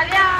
italiano.